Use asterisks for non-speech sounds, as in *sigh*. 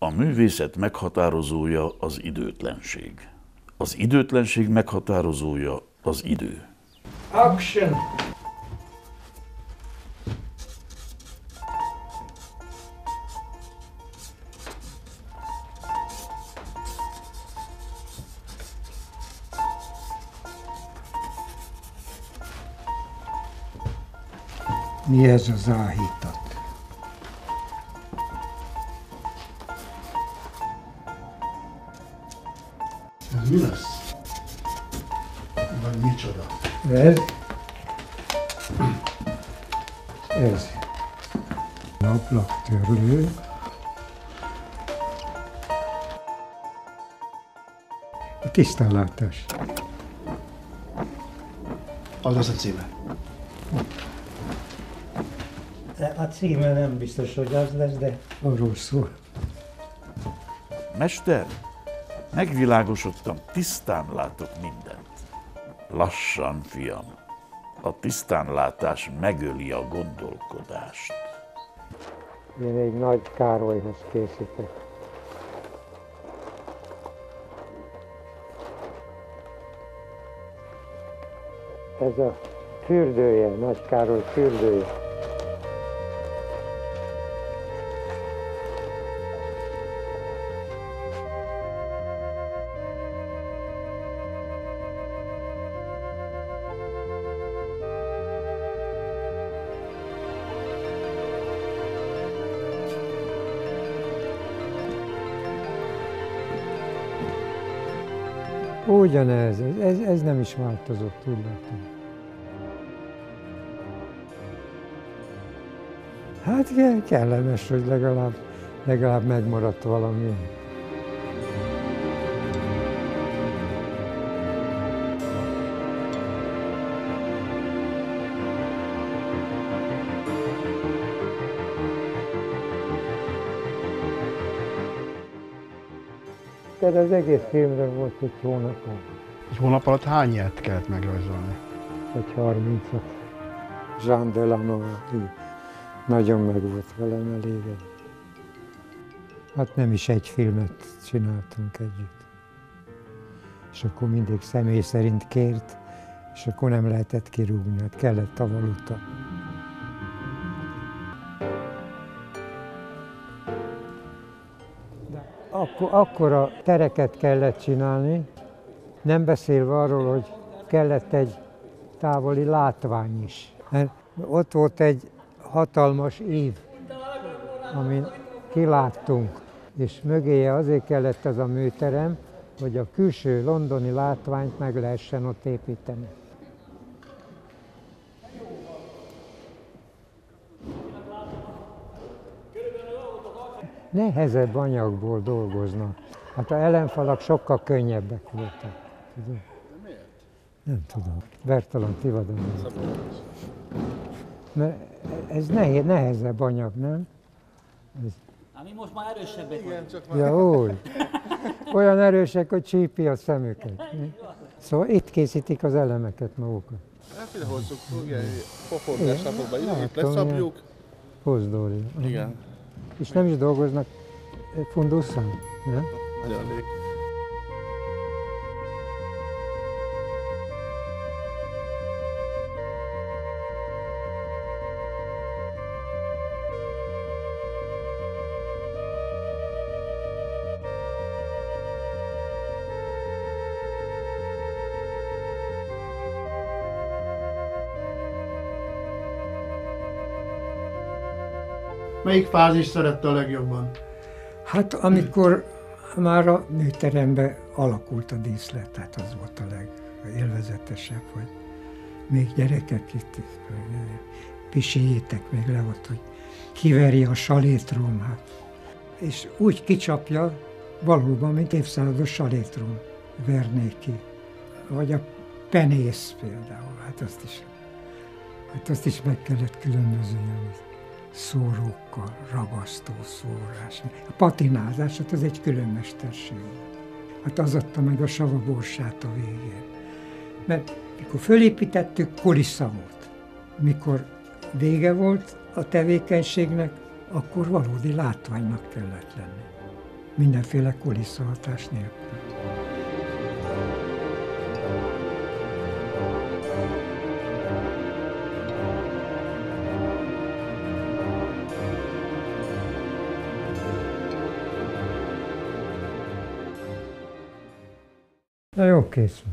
A művészet meghatározója az időtlenség. Az időtlenség meghatározója az idő. Action! Mi ez az áhítat? Ez mi lesz? Vagy micsoda? Ez? Ez. Ablaktörlő. A tisztánlátás. Az lesz a címe. A címe nem biztos, hogy az lesz, de Arról szól. Mester, megvilágosodtam, tisztán látok mindent. Lassan, fiam, a tisztánlátás megöli a gondolkodást. én egy nagy Károlyhoz készítek. Ez a fürdője, Nagy Károly fürdője. Ugyanez, ez, ez, nem is változott, úgy látom. Hát ke- kellemes, hogy legalább, legalább megmaradt valami. Tehát az egész filmre volt egy hónapon, Egy hónap alatt hány ilyet kellett megrajzolni? vagy 30-at. Jean Delano nagyon meg volt velem elégedve. Hát nem is egy filmet csináltunk együtt. És akkor mindig személy szerint kért, és akkor nem lehetett kirúgni, hát kellett a valuta. Akkor, akkor a tereket kellett csinálni, nem beszélve arról, hogy kellett egy távoli látvány is. Mert ott volt egy hatalmas ív, amin kiláttunk, és mögéje azért kellett ez a műterem, hogy a külső londoni látványt meg lehessen ott építeni. Nehezebb anyagból dolgoznak. Hát a ellenfalak sokkal könnyebbek voltak. Tudod? Nem tudom. Bertalan Tivadon. Mert ez nehéz, nehezebb anyag, nem? Hát mi most már erősebbek vagyunk. Ja, úgy. Olyan erősek, hogy csípi a szemüket. *laughs* Szóval itt készítik az elemeket magukat. Hát ide hozzuk, ugye, poforgás napokban, itt leszabjuk. Pozdóri. Igen, És nem is dolgoznak eh, fundusszal, nem? Melyik fázis szerette a legjobban? Hát amikor már a műteremben alakult a díszlet, tehát az volt a legélvezetesebb, hogy még gyerekek itt, itt piséjétek még le ott, hogy kiveri a salétrom, hát. És úgy kicsapja, valóban, mint évszázados salétrom vernék ki. Vagy a penész például, hát azt is, hát azt is meg kellett különbözően szórókkal, ragasztó szórás. A patinázás, hát az egy külön mesterség. Hát az adta meg a savaborsát a végén. Mert mikor fölépítettük, kulissza volt. Mikor vége volt a tevékenységnek, akkor valódi látványnak kellett lenni. mindenféle kulisszahatás nélkül. É o que isso?